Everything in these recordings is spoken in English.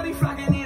Everybody flocking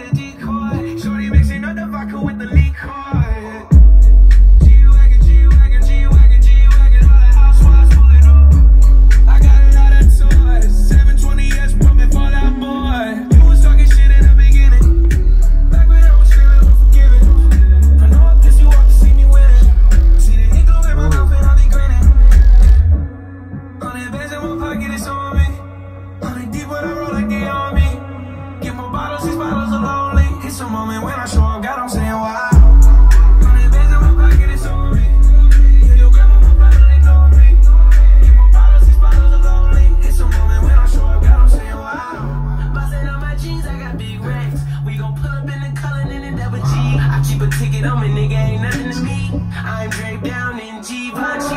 got big racks. We gon' pull up in the color in the double G. I keep a ticket on me, nigga, ain't nothing to me. I'm draped down in Givenchy.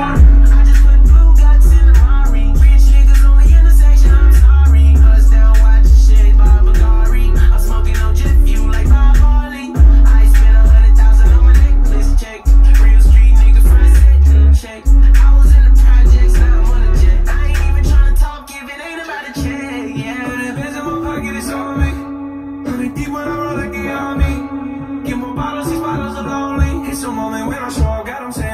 I just put blue guts in the Rari. Rich niggas in the section, I'm sorry. Us down, watch the shade by Bulgari. I'm smoking on jet fuel like Bob Marley. I spent a hundred thousand on my necklace check. Real street nigga, front setting check. I was bottles, these bottles are lonely. It's a moment when I show up, God, I'm saying